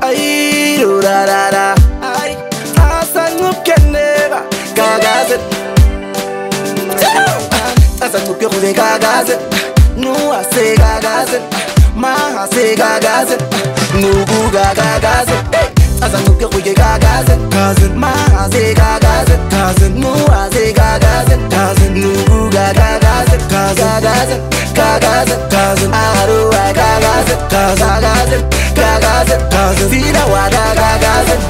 Ayirurarara Ay Asangup kendeba Kagazet Asangup yokuze kagazet Nuha se kagazet Maha se kagazet Nugu kagazet Asangup yokuze kagazet Maha se kagazet gazet gazet Gaza, Gaza, ga gazet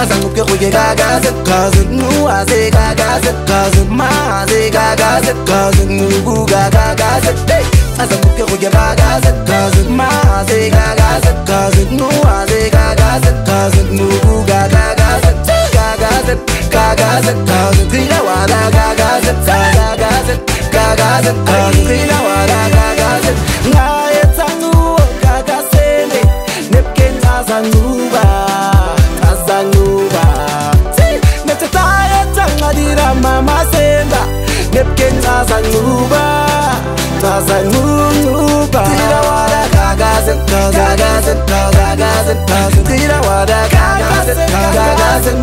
Azan uke Gaza, Gaza, gazet gazet Nu aze Gaza, Gaza, gazet Ma aze ga Gaza, Gaza, Nugu ga ga gazet Gaza, Gaza, huye ga gazet gazet Gaza, Gaza, ga gazet gazet Nu Gaza, Gaza, gazet gazet Nugu ga Gaza, Gaza, Ga gazet ga gazet Gaza, Gaza, wada ga gazet ga Gaza, Gaza, gazet gazet Sida wada kasa nunuba Tira wada kakasin kakasin kakasin kakasin Tira wada kakasin kakasin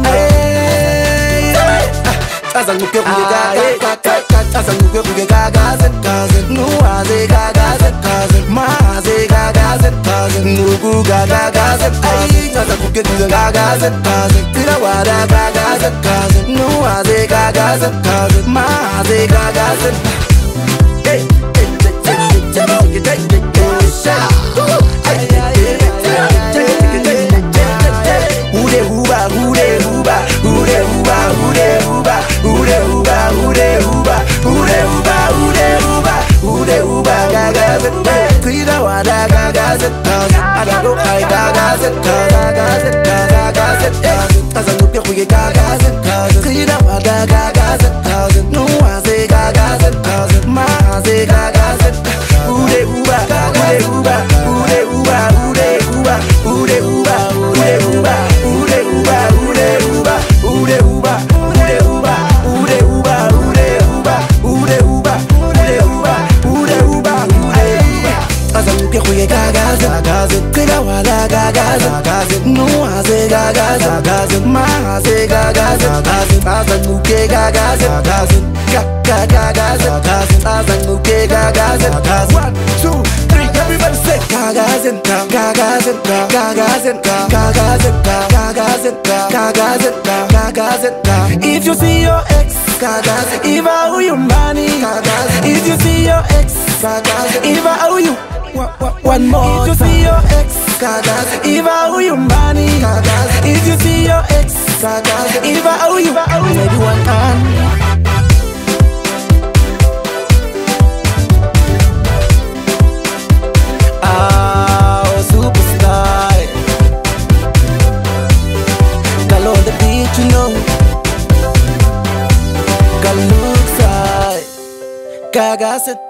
Azanguke kuge kakasin Azanguke kuge kakasin kakasin Nuwaze kakasin kakasin Maaze kakasin kakasin Nugu kakasin kakasin Azanguke kuge kakasin kakasin Tira wada kakasin kakasin Nuwaze kakasin kakasin Maaze kakasin kakasin Gaga thousand, no I say Gaga thousand, my I say Gaga thousand. one two three everybody say if you see your ex gagazin if I owe you money if you see your ex if I owe you one more If you see your ex, if I owe you money, if you see your ex, if I owe you, maybe one hand. Ah, oh, superstar. Girl on the beat, you know. Girl looks high. Gaga said